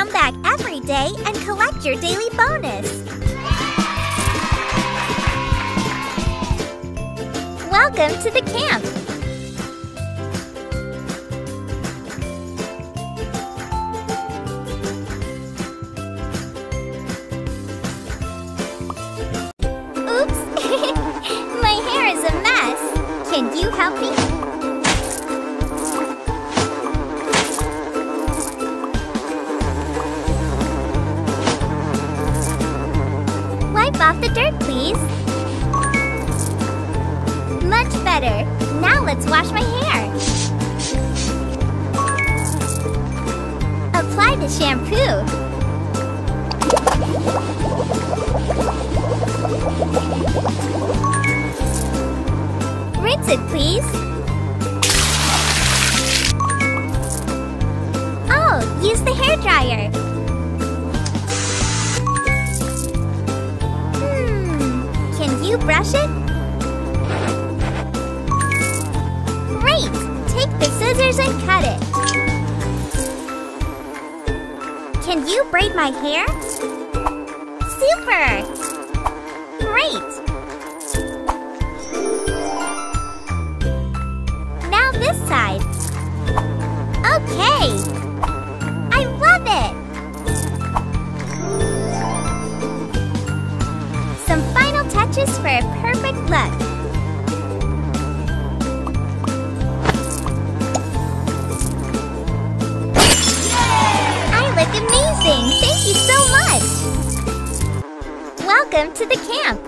Come back every day and collect your daily bonus. Welcome to the camp. Oops! My hair is a mess. Can you help me? Let's wash my hair. Apply the shampoo. Rinse it, please. Oh, use the hair dryer. Hmm, can you brush it? Great! Take the scissors and cut it. Can you braid my hair? Super! Great! Now this side. Okay! I love it! Some final touches for a perfect look. Welcome to the camp!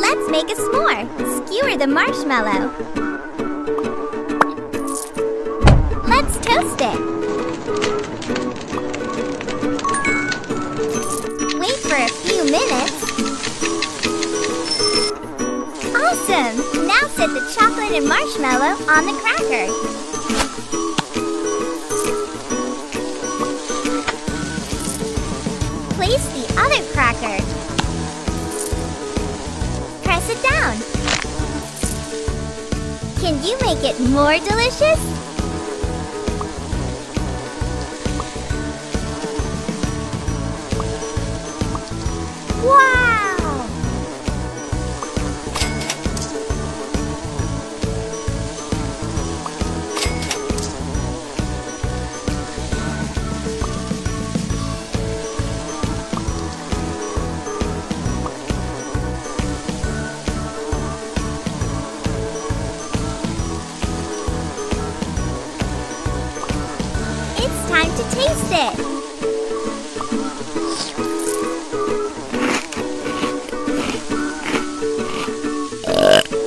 Let's make a s'more! Skewer the marshmallow. Let's toast it. Wait for a few minutes. Awesome! Now set the chocolate and marshmallow on the cracker. Place the other cracker. Press it down. Can you make it more delicious? To taste it.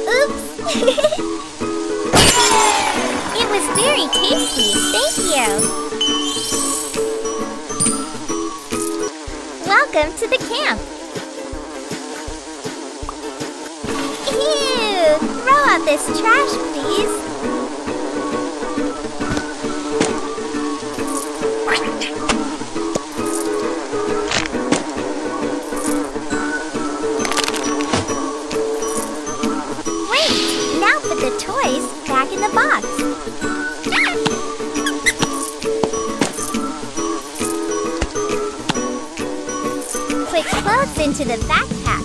Oops! it was very tasty. Thank you. Welcome to the camp. Ew! Throw out this trash, please. Back in the box. Put clothes into the backpack.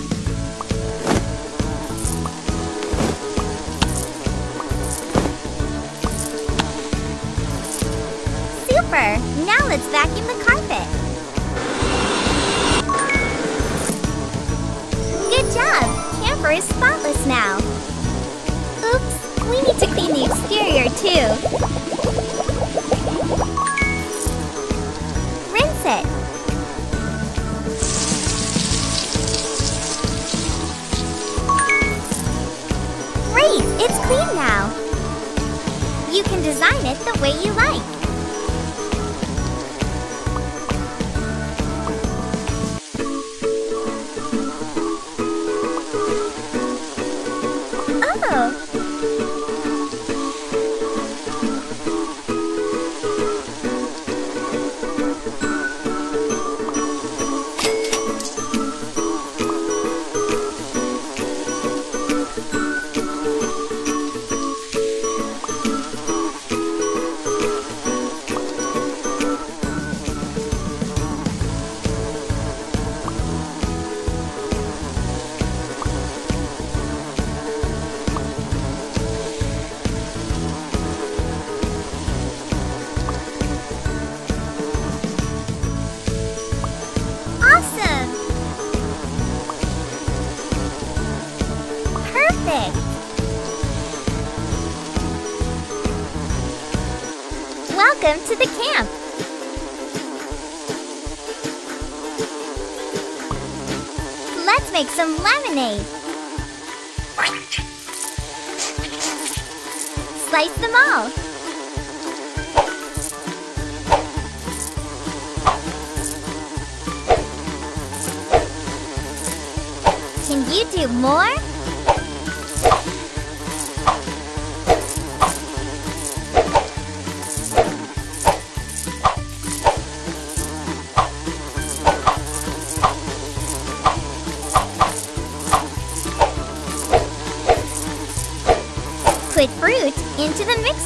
Super! Now let's vacuum the carpet. Good job! Camper is spotless now. Too. Rinse it. Great, it's clean now. You can design it the way you like. Make some lemonade! Slice them all! Can you do more?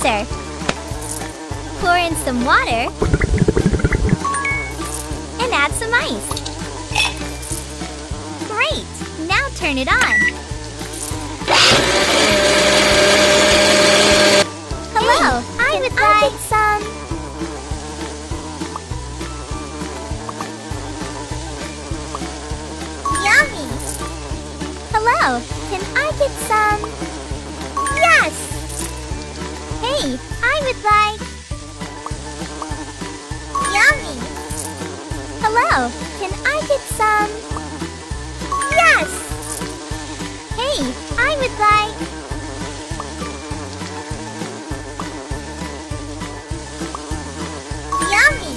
Mixer. Pour in some water and add some ice. Great! Now turn it on. Hello, I would like some. Yummy! Hello, can I get some? Would like. Yummy! Hello, can I get some? Yes! Hey, I would like. Yummy!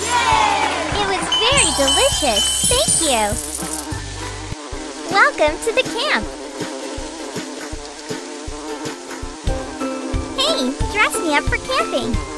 Yay! It was very delicious. Thank you. Welcome to the camp. Dress me up for camping.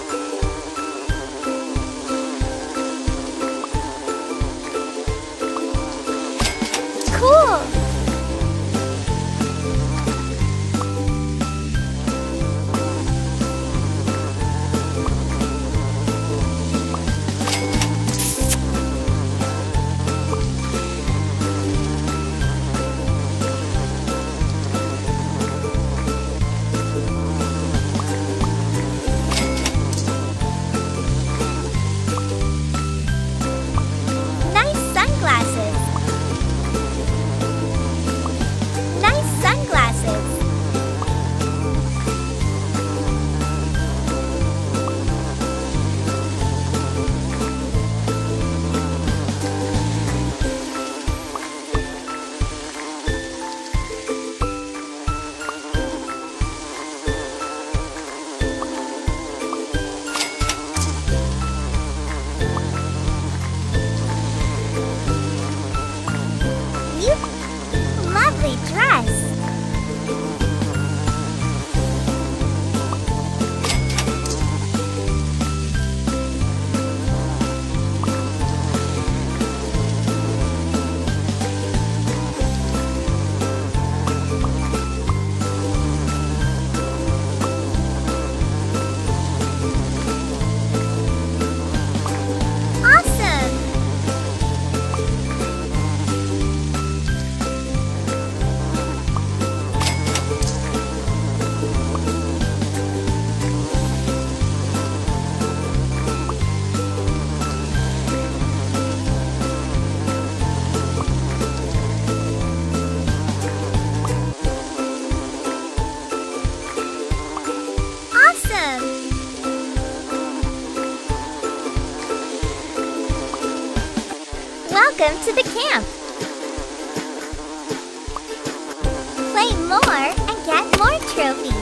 More and get more trophies.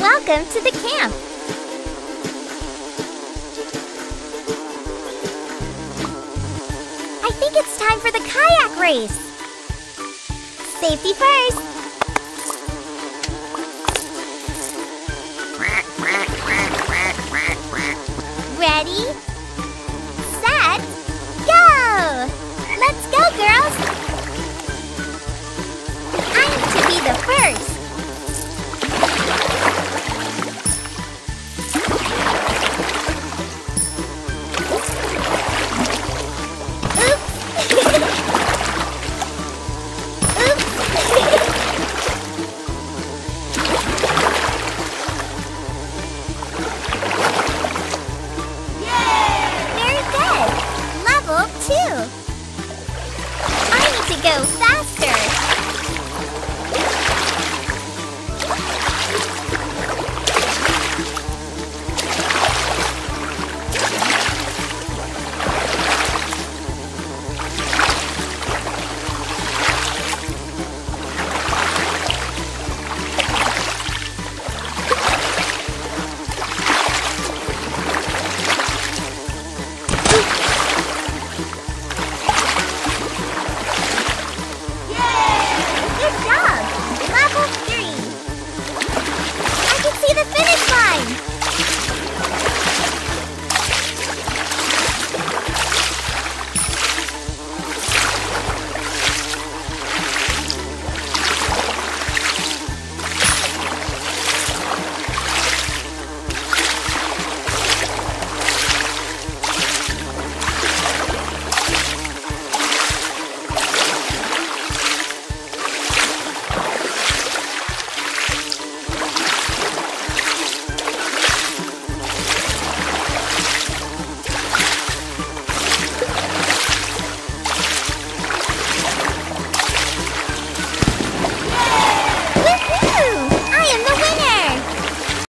Welcome to the camp. It's time for the kayak race. Safety first. Ready?